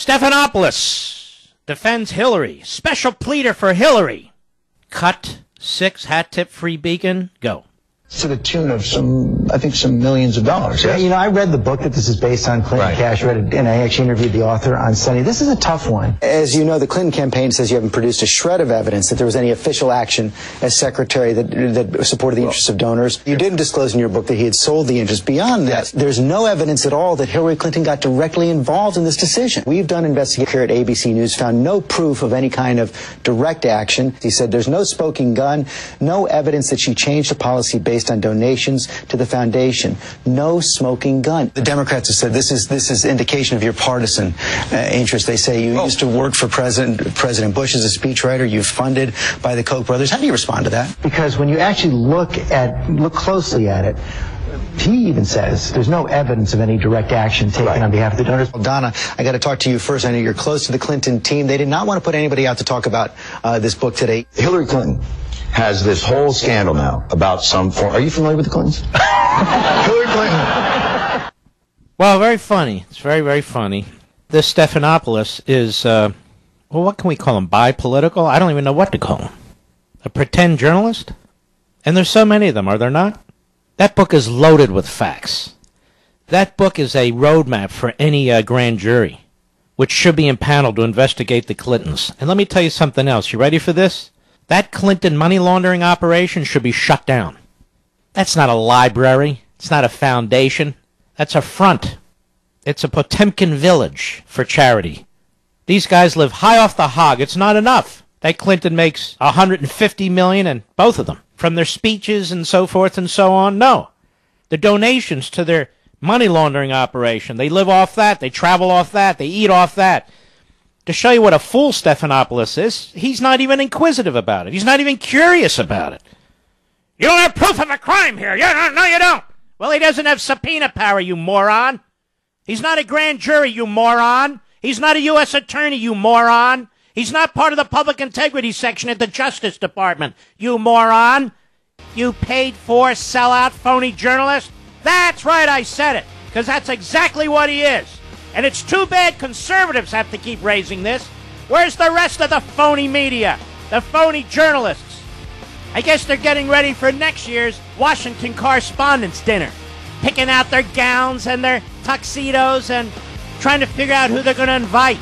Stephanopoulos defends Hillary. Special pleader for Hillary. Cut six hat tip free beacon. Go to the tune of some, I think, some millions of dollars. Yes? You know, I read the book that this is based on, Clinton right. Cash, read it, and I actually interviewed the author on Sunday. This is a tough one. As you know, the Clinton campaign says you haven't produced a shred of evidence that there was any official action as secretary that, that supported the interests of donors. You didn't disclose in your book that he had sold the interest. Beyond that, yes. there's no evidence at all that Hillary Clinton got directly involved in this decision. We've done investigation here at ABC News, found no proof of any kind of direct action. He said there's no smoking gun, no evidence that she changed the policy based based on donations to the foundation. No smoking gun. The Democrats have said this is this is indication of your partisan uh, interest. They say you oh. used to work for President President Bush as a speechwriter. You're funded by the Koch brothers. How do you respond to that? Because when you actually look at look closely at it, he even says there's no evidence of any direct action taken right. on behalf of the donors. Well, Donna, I got to talk to you first. I know you're close to the Clinton team. They did not want to put anybody out to talk about uh, this book today. Hillary Clinton has this whole scandal now about some form. Are you familiar with the Clintons? Hillary Clinton. Well, very funny. It's very, very funny. This Stephanopoulos is, uh, well, what can we call him? Bipolitical? I don't even know what to call him. A pretend journalist? And there's so many of them, are there not? That book is loaded with facts. That book is a roadmap for any uh, grand jury, which should be impaneled to investigate the Clintons. And let me tell you something else. You ready for this? That Clinton money laundering operation should be shut down. That's not a library. It's not a foundation. That's a front. It's a Potemkin village for charity. These guys live high off the hog. It's not enough. That Clinton makes 150 million and both of them from their speeches and so forth and so on. No. The donations to their money laundering operation. They live off that. They travel off that. They eat off that to show you what a fool Stephanopoulos is, he's not even inquisitive about it. He's not even curious about it. You don't have proof of a crime here. You don't, no, you don't. Well, he doesn't have subpoena power, you moron. He's not a grand jury, you moron. He's not a U.S. attorney, you moron. He's not part of the public integrity section at the Justice Department, you moron. You paid for sellout phony journalist? That's right, I said it, because that's exactly what he is. And it's too bad conservatives have to keep raising this. Where's the rest of the phony media? The phony journalists? I guess they're getting ready for next year's Washington Correspondents' Dinner. Picking out their gowns and their tuxedos and trying to figure out who they're going to invite.